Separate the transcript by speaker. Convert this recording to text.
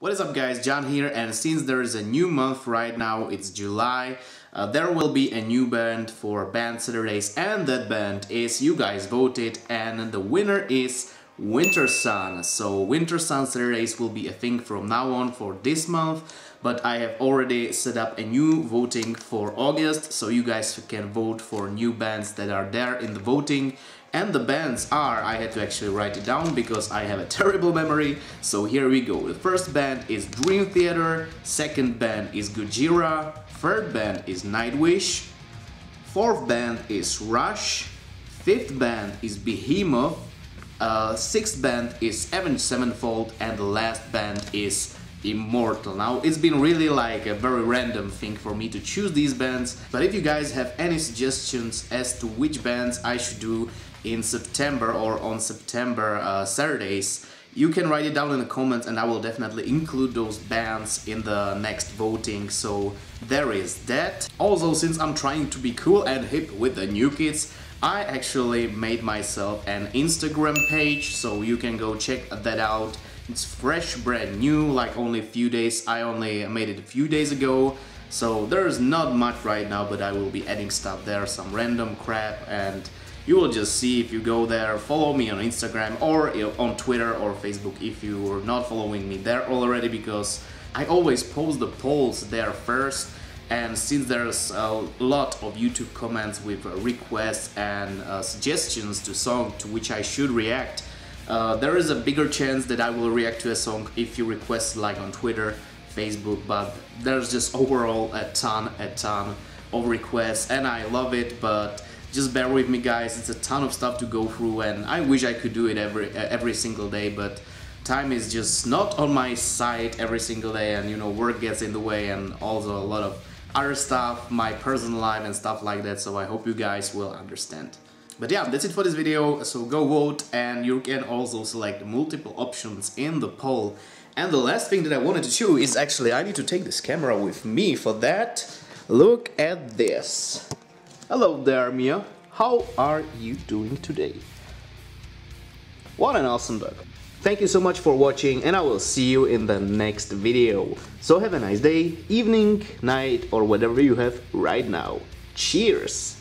Speaker 1: What is up guys, John here and since there is a new month right now, it's July, uh, there will be a new band for Band Saturdays and that band is you guys voted and the winner is Wintersun. So Wintersun Saturdays will be a thing from now on for this month but I have already set up a new voting for August so you guys can vote for new bands that are there in the voting and the bands are, I had to actually write it down because I have a terrible memory. So here we go. The first band is Dream Theater, second band is Gojira, third band is Nightwish, fourth band is Rush, fifth band is Behemoth, uh, sixth band is Avenged Sevenfold, and the last band is Immortal. Now, it's been really like a very random thing for me to choose these bands, but if you guys have any suggestions as to which bands I should do in September or on September uh, Saturdays, you can write it down in the comments and I will definitely include those bands in the next voting, so there is that. Also, since I'm trying to be cool and hip with the new kids, I actually made myself an Instagram page, so you can go check that out. It's fresh, brand new, like only a few days, I only made it a few days ago. So there's not much right now, but I will be adding stuff there, some random crap and you will just see if you go there, follow me on Instagram or on Twitter or Facebook if you are not following me there already because I always post the polls there first and since there's a lot of YouTube comments with requests and uh, suggestions to song to which I should react, uh, there is a bigger chance that I will react to a song if you request like on Twitter, Facebook, but there's just overall a ton, a ton of requests and I love it, but just bear with me guys. It's a ton of stuff to go through and I wish I could do it every every single day but time is just not on my side every single day and you know work gets in the way and also a lot of other stuff my personal life and stuff like that so I hope you guys will understand but yeah that's it for this video so go vote and you can also select multiple options in the poll and the last thing that I wanted to show is actually I need to take this camera with me for that look at this Hello there, Mia. How are you doing today? What an awesome dog. Thank you so much for watching and I will see you in the next video. So have a nice day, evening, night or whatever you have right now. Cheers!